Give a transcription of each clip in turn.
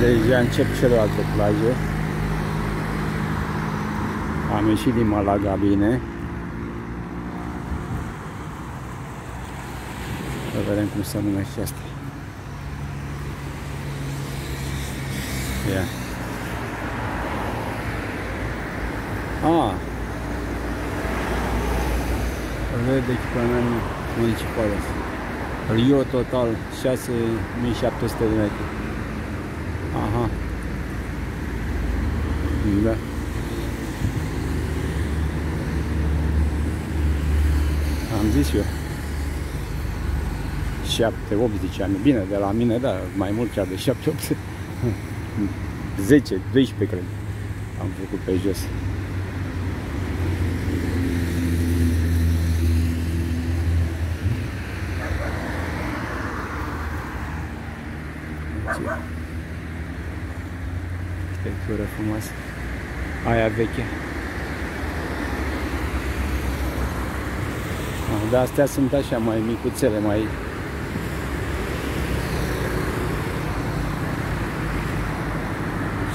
Deja încep celelalte plaje. Am ieșit din Malaga bine. Să vedem cum se numește asta. Ia. Ah. Vede echipament municipal. Rio total 6700 de metri. Aha. Da. Am zis eu. 7, 8 ziceam. Bine, de la mine, da, mai mult chiar de 7, 8. 10, 12 cred. Am făcut pe jos. Arhitectură frumoasă. Aia veche. Ah, Dar astea sunt așa mai micuțele, mai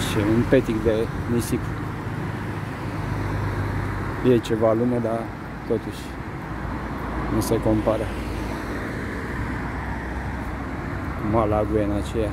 și un petic de nisip. E ceva lume, dar totuși nu se compară. Malaguena aceea.